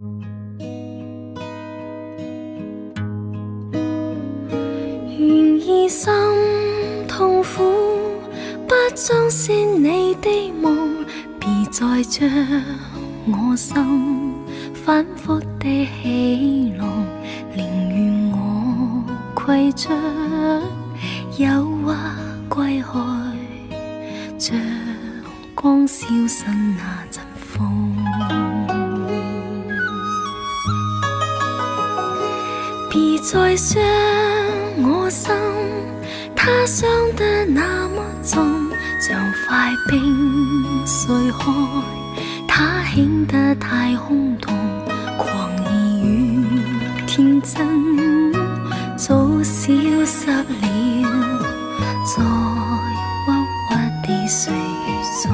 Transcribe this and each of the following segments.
愿意心痛苦，不相信你的梦，别再将我心反复地戏弄，宁愿我携着诱惑归去，像光消失那阵风。再伤我心，它伤得那么重，像块冰碎开，它显得太空洞，狂意与天真。早消失了，在郁郁的岁月中，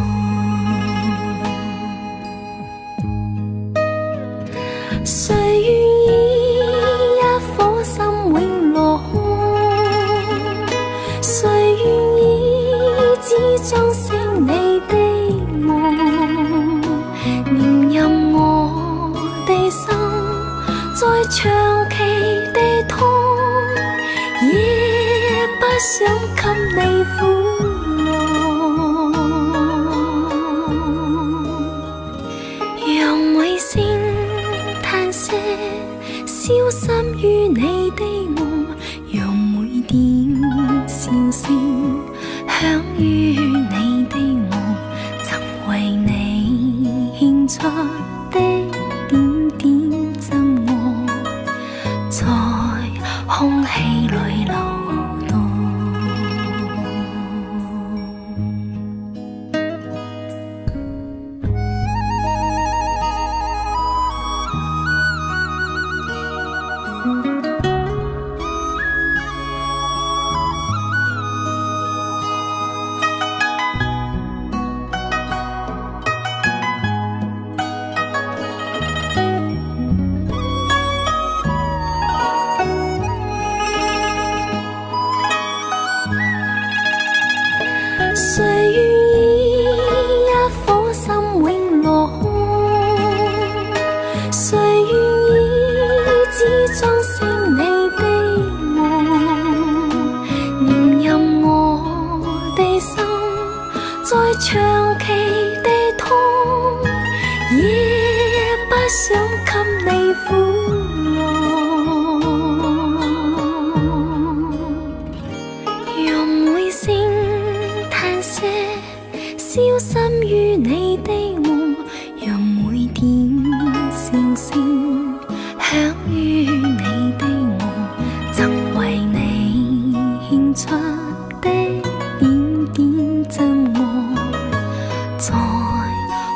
长期地痛，也不想给你苦弄。让每声叹息消失于你的梦，让每点笑声响于你的梦，曾为你献出空气里。于你的梦让每点笑声响于你的梦曾为你献出的点点真爱在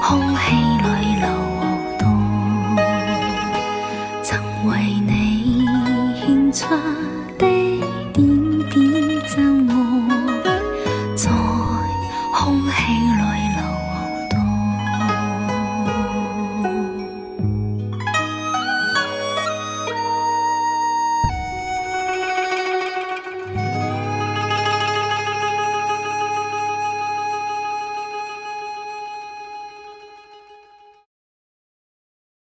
空气里流动曾为你献出的点点真爱在空气里